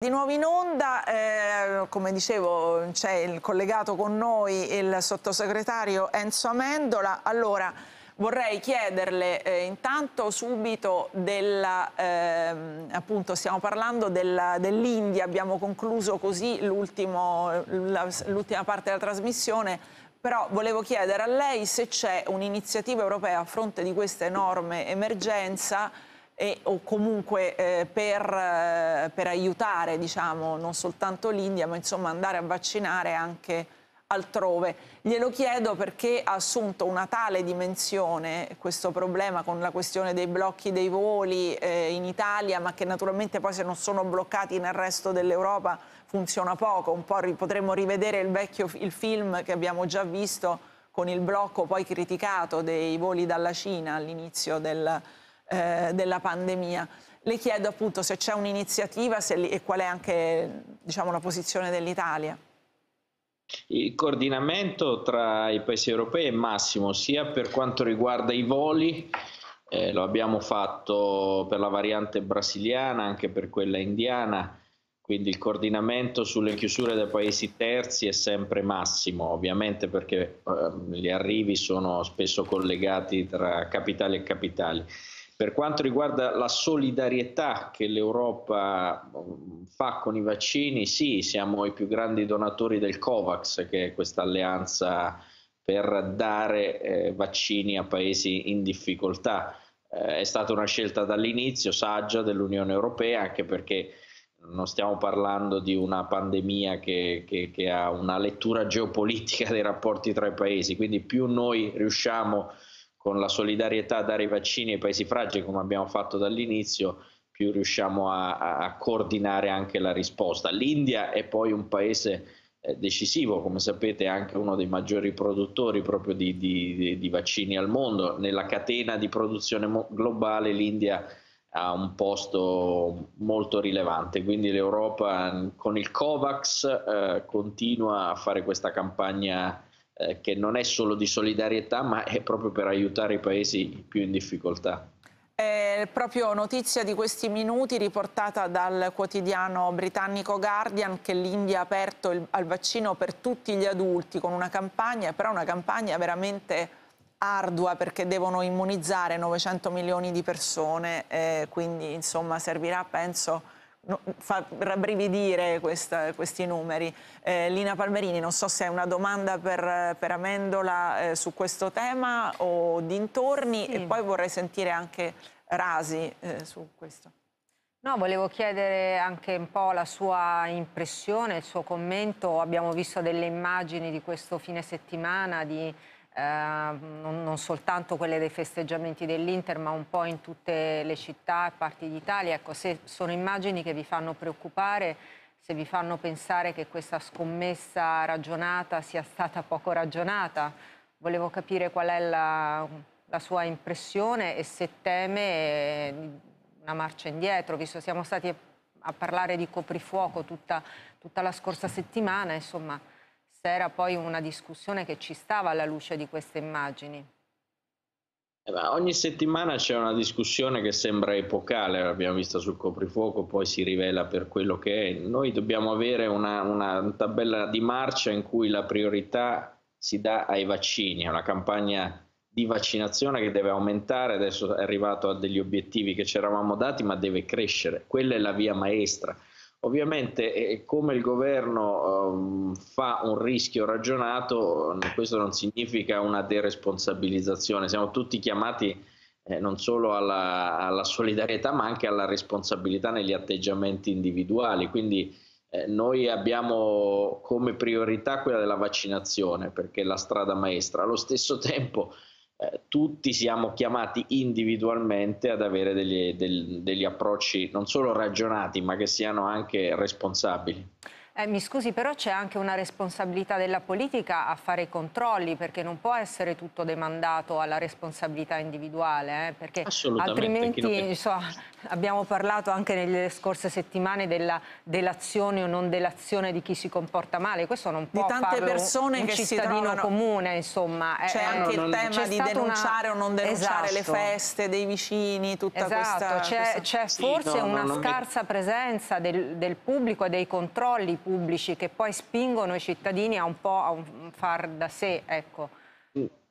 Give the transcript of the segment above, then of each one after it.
Di nuovo in onda, eh, come dicevo c'è il collegato con noi il sottosegretario Enzo Amendola. Allora vorrei chiederle eh, intanto subito della, eh, appunto stiamo parlando dell'India, abbiamo concluso così l'ultima parte della trasmissione, però volevo chiedere a lei se c'è un'iniziativa europea a fronte di questa enorme emergenza e, o comunque eh, per, eh, per, aiutare diciamo, non soltanto l'India ma insomma andare a vaccinare anche altrove. Glielo chiedo perché ha assunto una tale dimensione questo problema con la questione dei blocchi dei voli eh, in Italia ma che naturalmente poi se non sono bloccati nel resto dell'Europa funziona poco, un po' potremmo rivedere il vecchio il film che abbiamo già visto con il blocco poi criticato dei voli dalla Cina all'inizio del, eh, della pandemia. Le chiedo appunto se c'è un'iniziativa e qual è anche diciamo, la posizione dell'Italia. Il coordinamento tra i paesi europei è massimo sia per quanto riguarda i voli, eh, lo abbiamo fatto per la variante brasiliana, anche per quella indiana, quindi il coordinamento sulle chiusure dai paesi terzi è sempre massimo, ovviamente perché eh, gli arrivi sono spesso collegati tra capitali e capitali. Per quanto riguarda la solidarietà che l'Europa mm, fa con i vaccini, sì, siamo i più grandi donatori del COVAX, che è questa alleanza per dare eh, vaccini a paesi in difficoltà. Eh, è stata una scelta dall'inizio saggia dell'Unione Europea, anche perché non stiamo parlando di una pandemia che, che, che ha una lettura geopolitica dei rapporti tra i paesi, quindi più noi riusciamo a con la solidarietà a dare i vaccini ai paesi fragili come abbiamo fatto dall'inizio, più riusciamo a, a coordinare anche la risposta. L'India è poi un paese eh, decisivo, come sapete è anche uno dei maggiori produttori proprio di, di, di vaccini al mondo. Nella catena di produzione globale l'India ha un posto molto rilevante, quindi l'Europa con il COVAX eh, continua a fare questa campagna eh, che non è solo di solidarietà ma è proprio per aiutare i paesi più in difficoltà. È proprio notizia di questi minuti riportata dal quotidiano britannico Guardian che l'India ha aperto il, al vaccino per tutti gli adulti con una campagna, però una campagna veramente ardua perché devono immunizzare 900 milioni di persone, eh, quindi insomma servirà penso no, fa rabbrividire questa, questi numeri. Eh, Lina Palmerini, non so se è una domanda per, per Amendola eh, su questo tema o dintorni sì. e poi vorrei sentire anche Rasi eh, su questo. No, volevo chiedere anche un po' la sua impressione, il suo commento. Abbiamo visto delle immagini di questo fine settimana di eh, non, non, soltanto quelle dei festeggiamenti dell'Inter, ma un po' in tutte le città e parti d'Italia. Ecco, se sono immagini che vi fanno preoccupare, se vi fanno pensare che questa scommessa ragionata sia stata poco ragionata, volevo capire qual è la, la sua impressione e se teme una marcia indietro, visto che siamo stati a parlare di coprifuoco tutta, tutta la scorsa settimana, insomma era poi una discussione che ci stava alla luce di queste immagini. Eh ogni settimana c'è una discussione che sembra epocale, l'abbiamo vista sul coprifuoco, poi si rivela per quello che è. Noi dobbiamo avere una, una tabella di marcia in cui la priorità si dà ai vaccini, è una campagna di vaccinazione che deve aumentare, adesso è arrivato a degli obiettivi che ci eravamo dati, ma deve crescere, quella è la via maestra. Ovviamente come il governo eh, fa un rischio ragionato, questo non significa una deresponsabilizzazione, siamo tutti chiamati eh, non solo alla, alla, solidarietà ma anche alla responsabilità negli atteggiamenti individuali, quindi eh, noi abbiamo come priorità quella della vaccinazione perché è la strada maestra, allo stesso tempo eh, tutti siamo chiamati individualmente ad avere degli, del, degli approcci non solo ragionati ma che siano anche responsabili. Eh, mi scusi, però c'è anche una responsabilità della politica a fare i controlli, perché non può essere tutto demandato alla responsabilità individuale, eh, perché altrimenti insomma, abbiamo parlato anche nelle scorse settimane della delazione o non delazione di chi si comporta male, questo non può di tante farlo persone un che cittadino trovano... comune, insomma. C'è eh, anche no, il tema di denunciare una... o non denunciare esatto. le feste dei vicini, tutta esatto. questa... C'è sì, forse no, una no, scarsa mi... presenza del, del pubblico e dei controlli pubblici che poi spingono i cittadini a un po' a un far da sé. Ecco.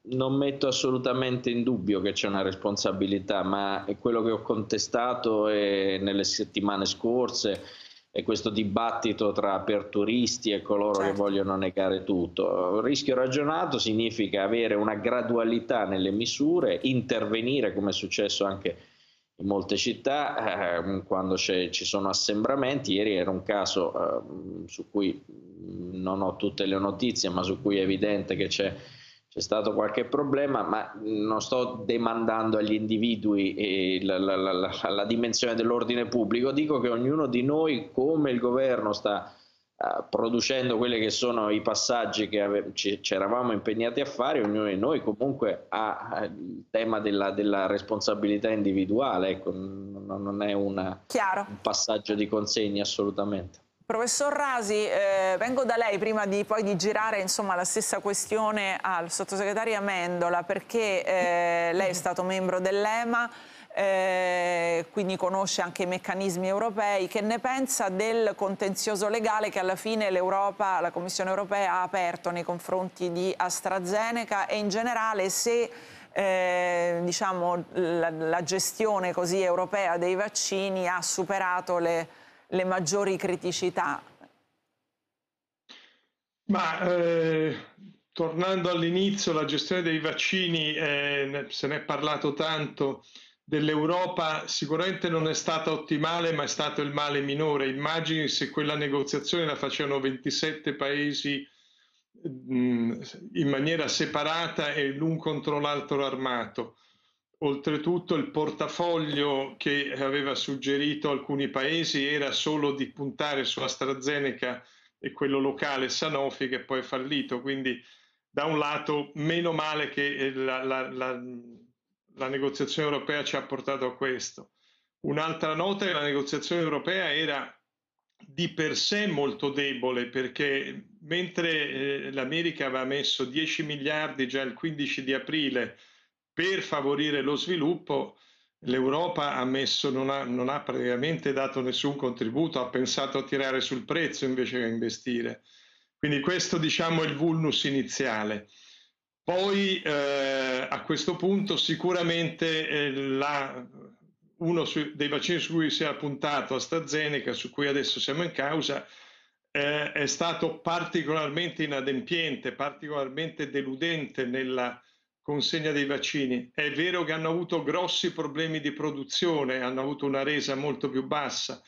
Non metto assolutamente in dubbio che c'è una responsabilità, ma quello che ho contestato nelle settimane scorse è questo dibattito tra aperturisti e coloro certo. che vogliono negare tutto. Il rischio ragionato significa avere una gradualità nelle misure, intervenire come è successo anche in molte città eh, quando ci sono assembramenti. Ieri era un caso eh, su cui non ho tutte le notizie, ma su cui è evidente che c'è, c'è stato qualche problema, ma non sto demandando agli individui eh, la, la, la, la dimensione dell'ordine pubblico, dico che ognuno di noi, come il governo sta Uh, producendo quelli che sono i passaggi che ave- ci, ci, eravamo impegnati a fare, ognuno di noi comunque ha il tema della, della responsabilità individuale, ecco, non, è una, un passaggio di consegna assolutamente. Professor Rasi, eh, vengo da lei prima di, poi di girare insomma, la stessa questione al sottosegretario Amendola perché eh, lei è stato membro dell'EMA eh, quindi conosce anche i meccanismi europei, che ne pensa del contenzioso legale che alla fine l'Europa, la Commissione europea ha aperto nei confronti di AstraZeneca e in generale se eh, diciamo, la, la, gestione così europea dei vaccini ha superato le, le maggiori criticità. Ma eh, tornando all'inizio, la gestione dei vaccini, eh, se ne è parlato tanto, dell'Europa sicuramente non è stata ottimale, ma è stato il male minore. Immagini se quella negoziazione la facevano 27 paesi mh, in maniera separata e l'un contro l'altro armato. Oltretutto il portafoglio che aveva suggerito alcuni paesi era solo di puntare su AstraZeneca e quello locale Sanofi che poi è fallito. Quindi da un lato meno male che la, la, la la negoziazione europea ci ha portato a questo. Un'altra nota è che la negoziazione europea era di per sé molto debole perché mentre eh, l'America aveva messo 10 miliardi già il 15 di aprile per favorire lo sviluppo, l'Europa ha messo, non, ha, non ha praticamente dato nessun contributo, ha pensato a tirare sul prezzo invece che a investire. Quindi questo diciamo è il vulnus iniziale. Poi eh, a questo punto sicuramente eh, la, uno su, dei vaccini su cui si è puntato, AstraZeneca, su cui adesso siamo in causa, eh, è stato particolarmente inadempiente, particolarmente deludente nella consegna dei vaccini. È vero che hanno avuto grossi problemi di produzione, hanno avuto una resa molto più bassa.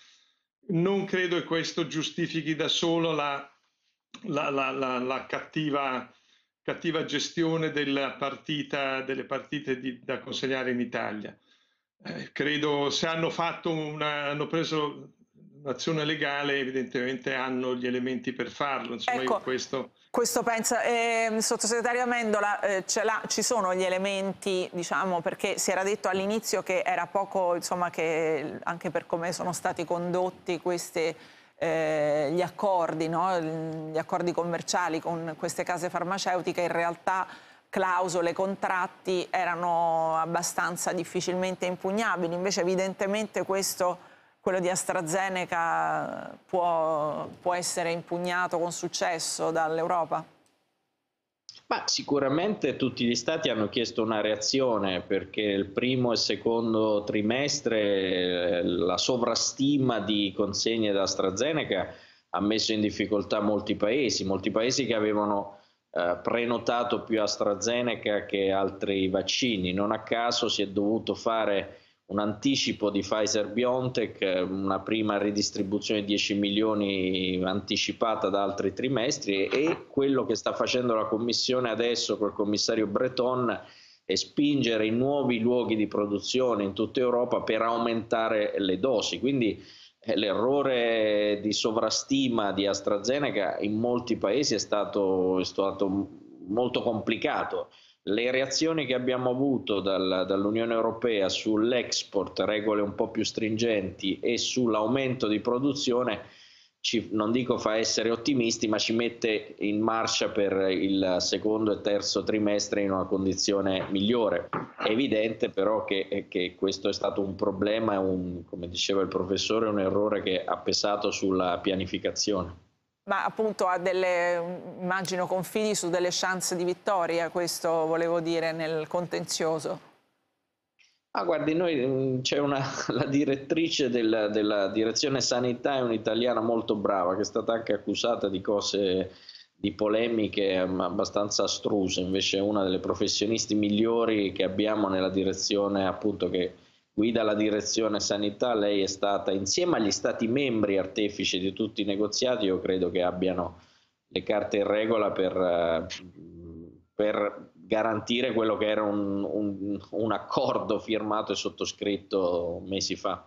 Non credo che questo giustifichi da solo la, la, la cattiva cattiva gestione della partita, delle partite di, da consegnare in Italia. Eh, credo se hanno, fatto una, hanno preso un'azione legale evidentemente hanno gli elementi per farlo. Insomma, ecco, questo... questo penso. Eh, sottosegretario Amendola, eh, ci sono gli elementi, diciamo, perché si era detto all'inizio che era poco, insomma, che anche per come sono stati condotti queste eh, gli accordi, no? gli accordi commerciali con queste case farmaceutiche in realtà clausole, contratti erano abbastanza difficilmente impugnabili, invece evidentemente questo, quello di AstraZeneca può, può essere impugnato con successo dall'Europa? Ma sicuramente tutti gli stati hanno chiesto una reazione perché il primo e secondo trimestre eh, la sovrastima di consegne da AstraZeneca ha messo in difficoltà molti paesi, molti paesi che avevano eh, prenotato più AstraZeneca che altri vaccini. Non a caso si è dovuto fare un anticipo di Pfizer BioNTech, una prima ridistribuzione di 10 milioni anticipata da altri trimestri e quello che sta facendo la Commissione adesso col commissario Breton è spingere i nuovi luoghi di produzione in tutta Europa per aumentare le dosi. Quindi l'errore di sovrastima di AstraZeneca in molti paesi è stato, è stato molto complicato. Le reazioni che abbiamo avuto dal, dall'Unione Europea sull'export, regole un po' più stringenti e sull'aumento di produzione ci, non dico fa essere ottimisti, ma ci mette in marcia per il secondo e terzo trimestre in una condizione migliore. È evidente però che, che questo è stato un problema, un, come diceva il professore, un errore che ha pesato sulla pianificazione. Ma appunto ha delle, immagino, confidi su delle chance di vittoria, questo volevo dire nel contenzioso. Ah, guardi, noi mm, c'è una, la direttrice della, della, direzione sanità è un'italiana molto brava che è stata anche accusata di cose, di polemiche mm, abbastanza astruse, invece è una delle professionisti migliori che abbiamo nella direzione appunto che guida la direzione sanità, lei è stata insieme agli stati membri artefici di tutti i negoziati, io credo che abbiano le carte in regola per, eh, per garantire quello che era un, un, un accordo firmato e sottoscritto mesi fa.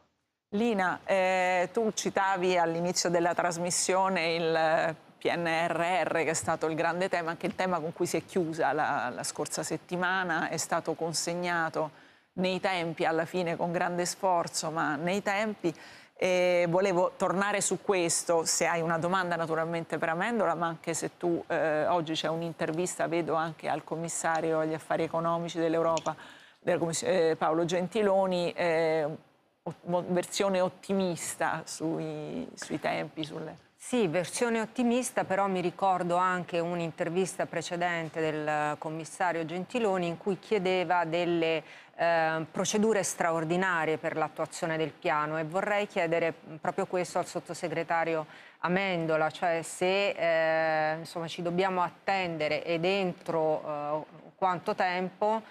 Lina, eh, tu citavi all'inizio della trasmissione il PNRR che è stato il grande tema, anche il tema con cui si è chiusa la, la scorsa settimana, è stato consegnato nei tempi, alla fine con grande sforzo, ma nei tempi. E volevo tornare su questo, se hai una domanda naturalmente per Amendola, ma anche se tu eh, oggi c'è un'intervista, vedo anche al commissario agli affari economici dell'Europa, eh, Paolo Gentiloni, eh, versione ottimista sui, sui tempi, sulle... Sì, versione ottimista, però mi ricordo anche un'intervista precedente del commissario Gentiloni in cui chiedeva delle eh, procedure straordinarie per l'attuazione del piano e vorrei chiedere proprio questo al sottosegretario Amendola, cioè se eh, insomma, ci dobbiamo attendere e dentro eh, quanto tempo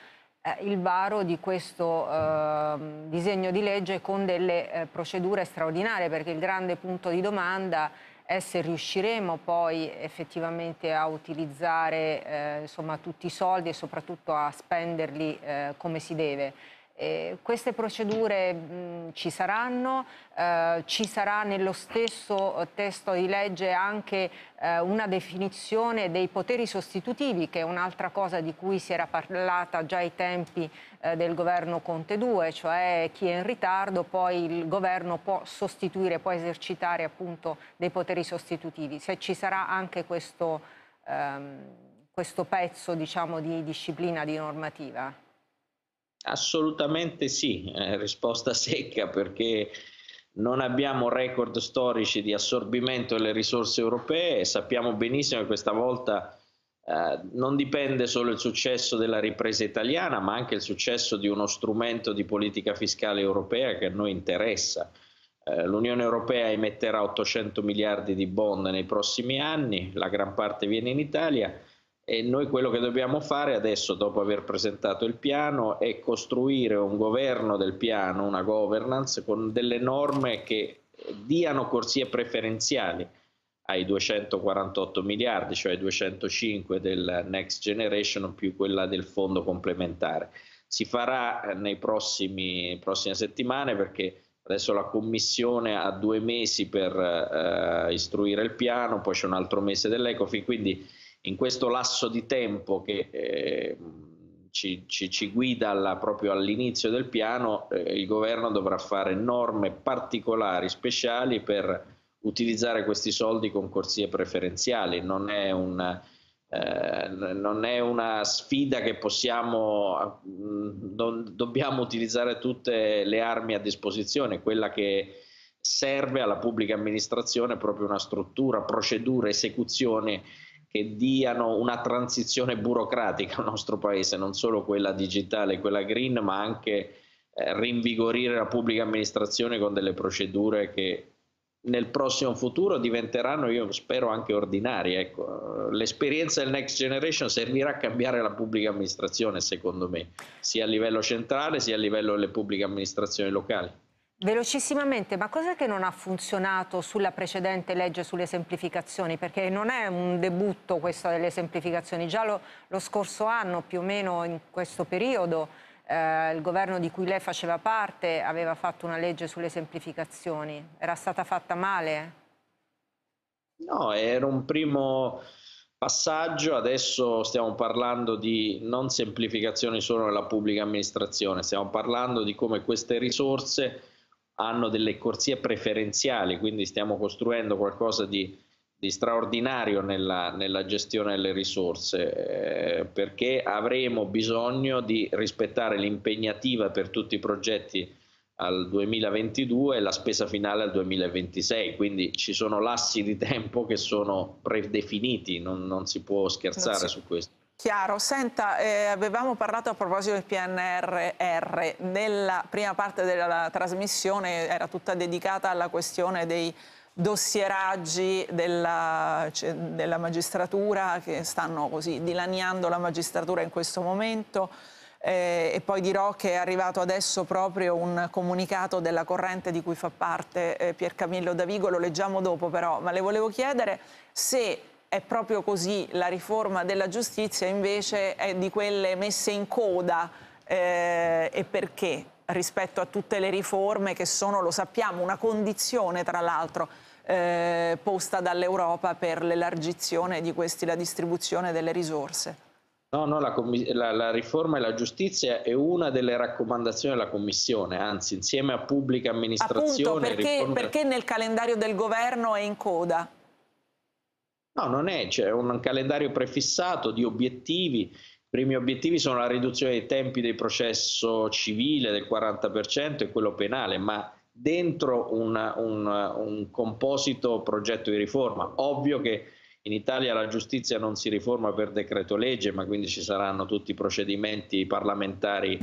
eh, il varo di questo eh, disegno di legge con delle eh, procedure straordinarie, perché il grande punto di domanda è se riusciremo poi effettivamente a utilizzare eh, insomma, tutti i soldi e soprattutto a spenderli eh, come si deve. Eh, queste procedure mh, ci saranno, eh, ci sarà nello stesso testo di legge anche eh, una definizione dei poteri sostitutivi, che è un'altra cosa di cui si era parlata già ai tempi eh, del governo Conte 2, cioè chi è in ritardo poi il governo può sostituire, può esercitare appunto dei poteri sostitutivi. Se ci sarà anche questo, ehm, questo pezzo diciamo, di disciplina, di normativa. Assolutamente sì, eh, risposta secca perché non abbiamo record storici di assorbimento delle risorse europee e sappiamo benissimo che questa volta eh, non dipende solo il successo della ripresa italiana, ma anche il successo di uno strumento di politica fiscale europea che a noi interessa. Eh, L'Unione Europea emetterà 800 miliardi di bond nei prossimi anni, la gran parte viene in Italia e noi quello che dobbiamo fare adesso, dopo aver presentato il piano, è costruire un governo del piano, una governance con delle norme che diano corsie preferenziali ai 248 miliardi, cioè ai 205 del Next Generation più quella del fondo complementare. Si farà nei prossimi prossime settimane perché adesso la Commissione ha due mesi per eh, istruire il piano, poi c'è un altro mese dell'Ecofin, quindi in questo lasso di tempo che eh, ci, ci, ci, guida alla, proprio all'inizio del piano, eh, il governo dovrà fare norme particolari, speciali per utilizzare questi soldi con corsie preferenziali. Non è, un, eh, non è una sfida che possiamo, non, dobbiamo utilizzare tutte le armi a disposizione, quella che serve alla pubblica amministrazione è proprio una struttura, procedure, esecuzione che diano una transizione burocratica al nostro paese, non solo quella digitale, quella green, ma anche eh, rinvigorire la pubblica amministrazione con delle procedure che nel prossimo futuro diventeranno, io spero, anche ordinarie. Ecco. L'esperienza del Next Generation servirà a cambiare la pubblica amministrazione, secondo me, sia a livello centrale sia a livello delle pubbliche amministrazioni locali. Velocissimamente, ma cos'è che non ha funzionato sulla precedente legge sulle semplificazioni? Perché non è un debutto questo delle semplificazioni, già lo, lo scorso anno, più o meno in questo periodo, eh, il governo di cui lei faceva parte aveva fatto una legge sulle semplificazioni. Era stata fatta male? No, era un primo passaggio, adesso stiamo parlando di non semplificazioni solo nella pubblica amministrazione, stiamo parlando di come queste risorse hanno delle corsie preferenziali, quindi stiamo costruendo qualcosa di, di straordinario nella, nella, gestione delle risorse, eh, perché avremo bisogno di rispettare l'impegnativa per tutti i progetti al 2022 e la spesa finale al 2026, quindi ci sono lassi di tempo che sono predefiniti, non, non si può scherzare Grazie. su questo. Chiaro, senta, eh, avevamo parlato a proposito del PNRR, nella prima parte della trasmissione era tutta dedicata alla questione dei dossieraggi della, della magistratura che stanno così dilaniando la magistratura in questo momento. Eh, e poi dirò che è arrivato adesso proprio un comunicato della corrente di cui fa parte eh, Davigo, lo leggiamo dopo però, ma le volevo chiedere se è proprio così la riforma della giustizia invece è di quelle messe in coda eh, e perché rispetto a tutte le riforme che sono, lo sappiamo, una condizione tra l'altro eh, posta dall'Europa per l'elargizione di questi, la distribuzione delle risorse. No, no, la, la, la, riforma e la giustizia è una delle raccomandazioni della Commissione, anzi insieme a pubblica amministrazione... Appunto, perché, riforma... perché nel calendario del governo è in coda? No, non è, c'è un calendario prefissato di obiettivi. I primi obiettivi sono la riduzione dei tempi del processo civile del 40% e quello penale, ma dentro una, un, un composito progetto di riforma. Ovvio che in Italia la giustizia non si riforma per decreto legge, ma quindi ci saranno tutti i procedimenti parlamentari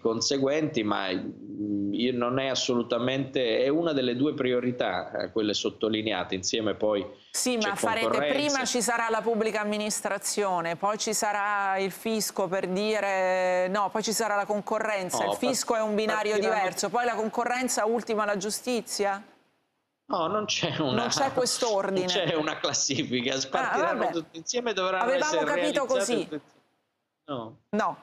conseguenti, ma mm, non è assolutamente, è una delle due priorità, eh, quelle sottolineate, insieme poi Sì, ma farete prima ci sarà la pubblica amministrazione, poi ci sarà il fisco per dire, no, poi ci sarà la concorrenza, no, il fisco è un binario diverso, poi la concorrenza ultima la giustizia? No, non c'è una... Non c'è quest'ordine. c'è una classifica, spartiranno ah, tutti insieme, dovranno Avevamo essere capito così. No. No.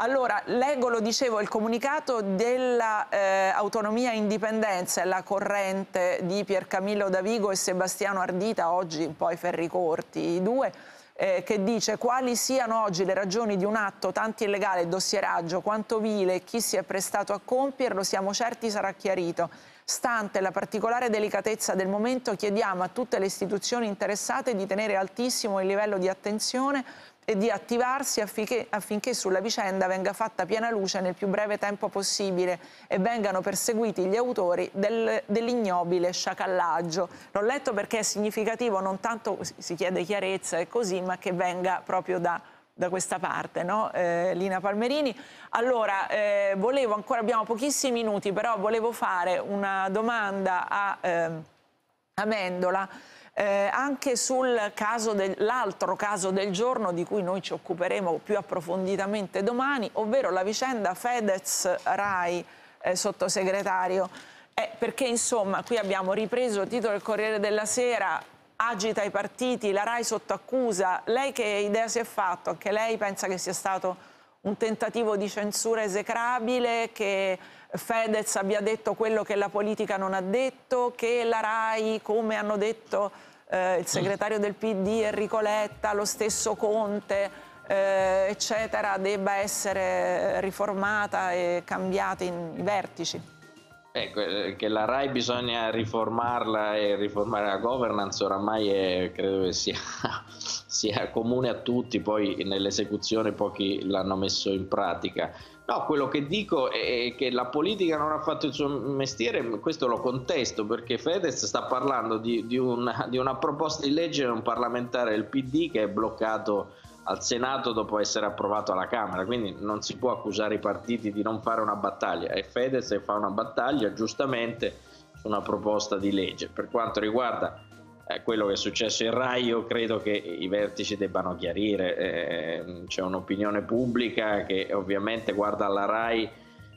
Allora, leggo, lo dicevo, il comunicato dell'autonomia eh, e indipendenza, la corrente di Piercamillo Davigo e Sebastiano Ardita, oggi poi Ferri Corti, i due, eh, che dice quali siano oggi le ragioni di un atto tanto illegale, dossieraggio, quanto vile e chi si è prestato a compierlo, siamo certi sarà chiarito. Stante la particolare delicatezza del momento chiediamo a tutte le istituzioni interessate di tenere altissimo il livello di attenzione e di attivarsi affinché, affinché, sulla vicenda venga fatta piena luce nel più breve tempo possibile e vengano perseguiti gli autori del, dell'ignobile sciacallaggio. L'ho letto perché è significativo, non tanto si chiede chiarezza e così, ma che venga proprio da da questa parte, no? eh, Lina Palmerini. Allora, eh, volevo ancora, abbiamo pochissimi minuti, però volevo fare una domanda a eh, Amendola eh, anche sul caso dell'altro caso del giorno di cui noi ci occuperemo più approfonditamente domani, ovvero la vicenda Fedez-Rai, eh, sottosegretario. Eh, perché insomma qui abbiamo ripreso il titolo del Corriere della Sera agita i partiti, la RAI sotto accusa. Lei che idea si è fatto? Anche lei pensa che sia stato un tentativo di censura esecrabile, che Fedez abbia detto quello che la politica non ha detto, che la RAI, come hanno detto eh, il segretario del PD Enrico Letta, lo stesso Conte, eh, eccetera, debba essere riformata e cambiata in vertici? Ecco, eh, che la RAI bisogna riformarla e riformare la governance oramai è, credo che sia, sia comune a tutti, poi nell'esecuzione pochi l'hanno messo in pratica. No, quello che dico è che la politica non ha fatto il suo mestiere, questo lo contesto perché Fedez sta parlando di, di, una, di una proposta di legge di un parlamentare del PD che è bloccato al Senato dopo essere approvato alla Camera, quindi non si può accusare i partiti di non fare una battaglia e Fedez fa una battaglia giustamente su una proposta di legge. Per quanto riguarda eh, quello che è successo in RAI, io credo che i vertici debbano chiarire, eh, c'è un'opinione pubblica che ovviamente guarda alla RAI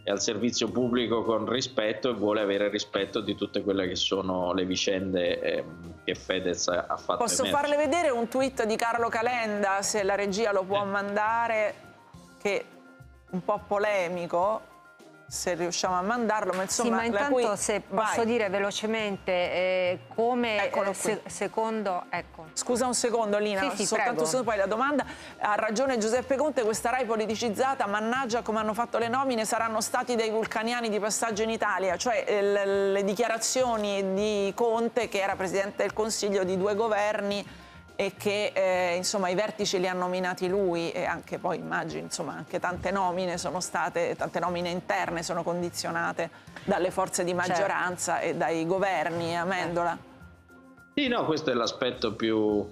e al servizio pubblico con rispetto e vuole avere rispetto di tutte quelle che sono le vicende eh, che Fedez ha fatto. Posso emergere. farle vedere un tweet di Carlo Calenda, se la regia lo può eh. mandare, che un po' polemico, se riusciamo a mandarlo, ma insomma... Sì, ma intanto cui... se posso Vai. dire velocemente eh, come eh, se, secondo... Ecco. Scusa un secondo Lina, sì, sì, soltanto se poi la domanda. Ha ragione Giuseppe Conte, questa RAI politicizzata, mannaggia come hanno fatto le nomine, saranno stati dei vulcaniani di passaggio in Italia, cioè eh, le dichiarazioni di Conte che era Presidente del Consiglio di due governi e che eh, insomma, i vertici li ha nominati lui e anche poi immagino insomma, anche tante nomine sono state, tante nomine interne sono condizionate dalle forze di certo. maggioranza certo. e dai governi, Amendola. Sì, no, questo è l'aspetto più,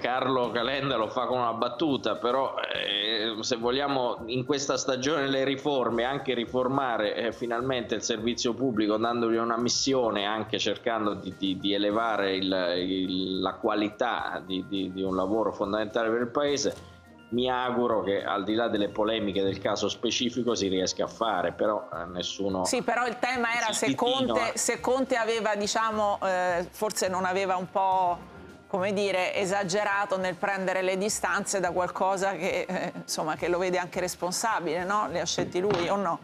Carlo Calenda lo fa con una battuta, però eh, se vogliamo in questa stagione le riforme, anche riformare eh, finalmente il servizio pubblico dandogli una missione, anche cercando di, di, di elevare il, il, la qualità di, di, un lavoro fondamentale per il Paese, mi auguro che al di là delle polemiche del caso specifico si riesca a fare, però eh, nessuno... Sì, però il tema era se Conte, se Conte aveva, diciamo, eh, forse non aveva un po' come dire, esagerato nel prendere le distanze da qualcosa che, eh, insomma, che lo vede anche responsabile, no? Le ha scelti lui o no?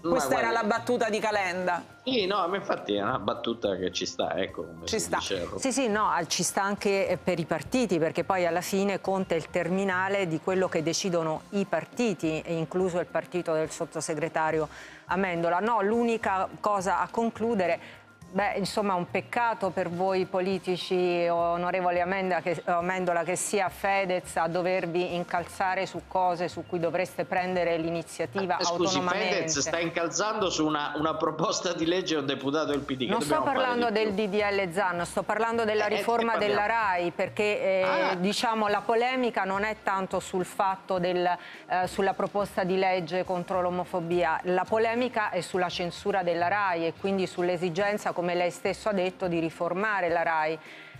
Questa guarda, era la battuta di Calenda. Sì, no, ma infatti è una battuta che ci sta, ecco. Come ci sta. Dicevo. Sì, sì, no, ci sta anche per i partiti, perché poi alla fine conta il terminale di quello che decidono i partiti, incluso il partito del sottosegretario Amendola. No, l'unica cosa a concludere Beh, insomma, un peccato per voi politici, onorevole Amendola che, Amendola, che sia Fedez a dovervi incalzare su cose su cui dovreste prendere l'iniziativa eh, scusi, autonomamente. Fedez sta incalzando su una, una, proposta di legge un deputato del PD. Non sto parlando del DDL Zan, sto parlando della eh, riforma della RAI, perché eh, ah. diciamo, la polemica non è tanto sul fatto del, eh, sulla proposta di legge contro l'omofobia, la polemica è sulla censura della RAI e quindi sull'esigenza come lei stesso ha detto, di riformare la RAI.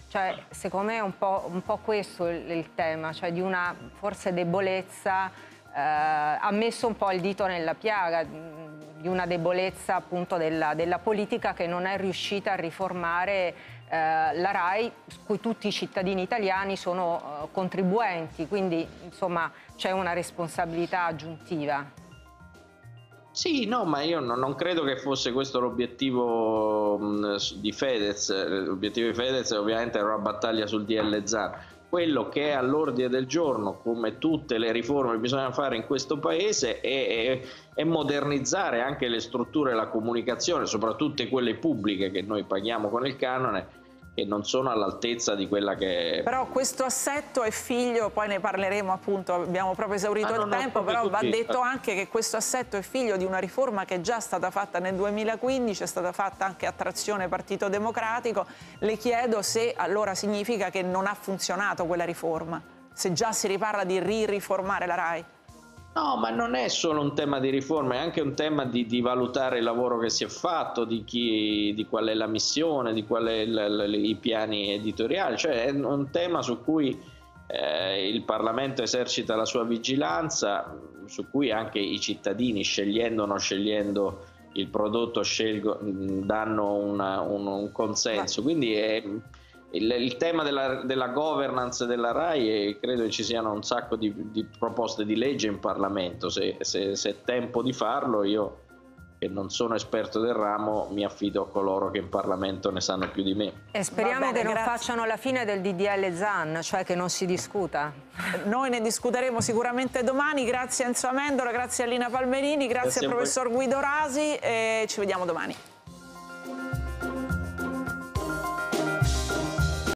Cioè, secondo me è un po', un po questo il, il, tema, cioè di una forse debolezza, eh, ha messo un po' il dito nella piaga, di una debolezza appunto della, della politica che non è riuscita a riformare eh, la RAI, cui tutti i cittadini italiani sono eh, contribuenti, quindi insomma c'è una responsabilità aggiuntiva. Sì, no, ma io non, non credo che fosse questo l'obiettivo di Fedez. L'obiettivo di Fedez ovviamente era una battaglia sul DL ZAN. Quello che è all'ordine del giorno, come tutte le riforme che bisogna fare in questo paese, è, è, è modernizzare anche le strutture e la comunicazione, soprattutto quelle pubbliche che noi paghiamo con il canone, e non sono all'altezza di quella che... Però questo assetto è figlio, poi ne parleremo appunto, abbiamo proprio esaurito ah, il no, tempo, però va detto anche che questo assetto è figlio di una riforma che è già stata fatta nel 2015, è stata fatta anche a trazione Partito Democratico. Le chiedo se allora significa che non ha funzionato quella riforma, se già si riparla di ri-riformare la RAI. No, ma non è solo un tema di riforma, è anche un tema di, di valutare il lavoro che si è fatto, di, chi, di qual è la missione, di quali sono i piani editoriali, cioè è un tema su cui eh, il Parlamento esercita la sua vigilanza, su cui anche i cittadini, scegliendo o non scegliendo il prodotto, scelgo, danno una, un, un, consenso. Quindi è il, il tema della, della, governance della RAI e credo che ci siano un sacco di, di proposte di legge in Parlamento, se, se, se, è tempo di farlo io che non sono esperto del ramo mi affido a coloro che in Parlamento ne sanno più di me. E speriamo bene, che non facciano la fine del DDL ZAN, cioè che non si discuta. Noi ne discuteremo sicuramente domani, grazie a Enzo Amendola, grazie a Lina Palmerini, grazie, grazie al professor Guido Rasi e ci vediamo domani.